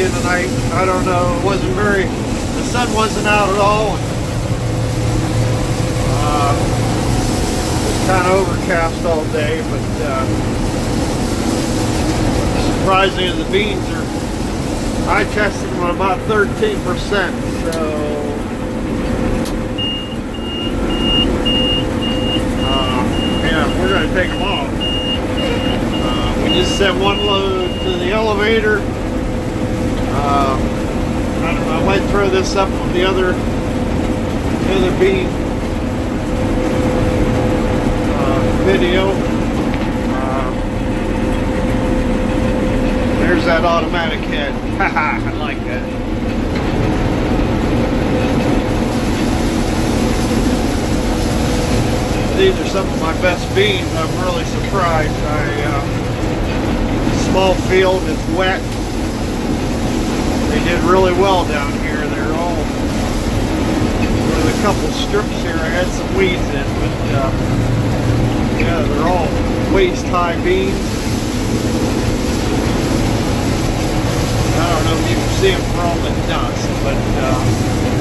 the other night. I don't know. It wasn't very. The sun wasn't out at all. Uh, it was kind of overcast all day, but uh, surprisingly, the beans are. I tested them at about 13 percent. So. uh, Yeah, we're going to take them off. Uh, we just sent one load to the elevator. Uh, I don't know. I might throw this up on the other, the other bean uh, video. Uh, there's that automatic head. I like that. These are some of my best beans. I'm really surprised. I uh, small field, it's wet. Did really well down here. They're all with a couple strips here. I had some weeds in, but uh, yeah, they're all waist high beans. I don't know if you can see them all the dust, but uh,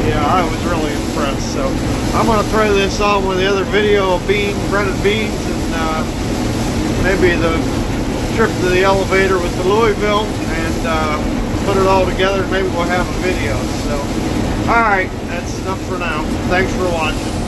yeah, I was really impressed. So I'm going to throw this on with the other video of bean, breaded beans, and uh, maybe the trip to the elevator with the Louisville, and uh, put it all together. Maybe we'll have a video. So, all right, that's enough for now. Thanks for watching.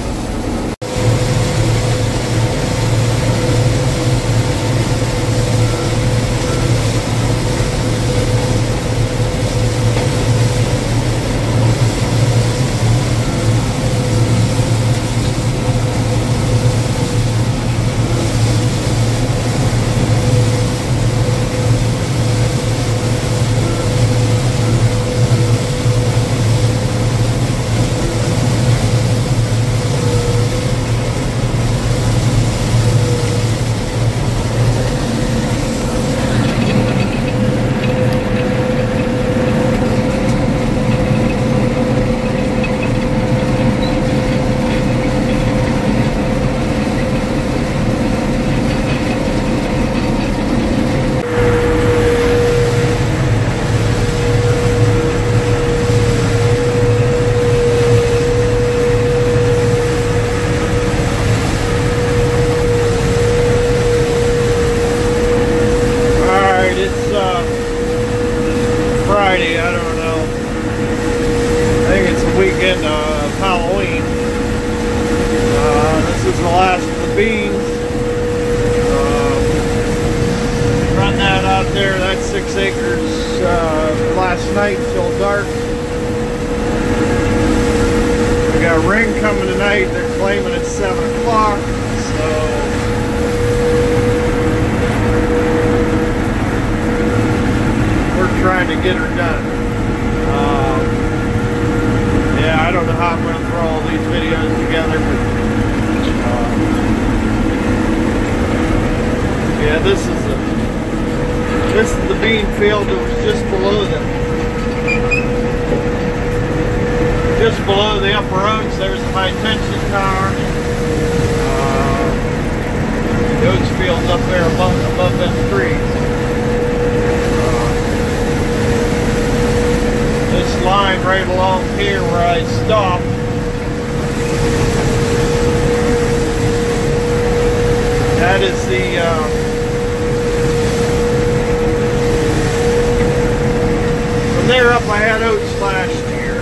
Alright, it's uh, Friday, I don't know. I think it's the weekend of Halloween. Uh, is the last of the beans. Uh, run that out there, that's six acres uh, last night till dark. We got rain coming tonight, they're claiming it's 7 o'clock, so we're trying to get her done. Um, yeah, I don't know how I'm going to throw all these videos together, but yeah, this is the this is the bean field that was just below them. Just below the upper oaks, there's the high tension tower. Uh, fields up there above above them trees. this line right along here where I stop. The uh, from there up I had oats last year.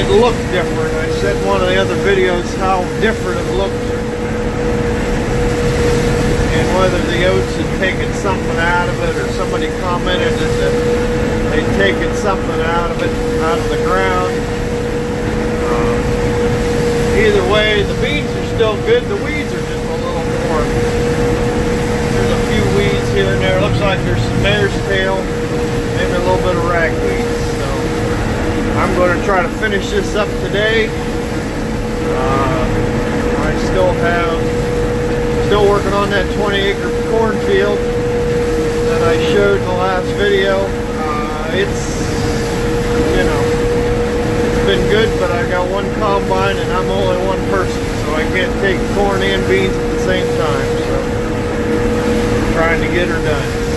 It looked different. I said one of the other videos how different it looked and whether the oats had taken something out of it or somebody commented that they'd taken something out of it, out of the ground. Uh, either way, the beans are still good. The weeds are just little more. There's a few weeds here and there. Looks like there's some mare's tail, maybe a little bit of ragweed. So I'm going to try to finish this up today. Uh, I still have still working on that 20 acre cornfield that I showed in the last video. Uh, it's, you know, it's been good, but I got one combine and I'm only one person, so I can't take corn and beans same time. So, trying to get her done.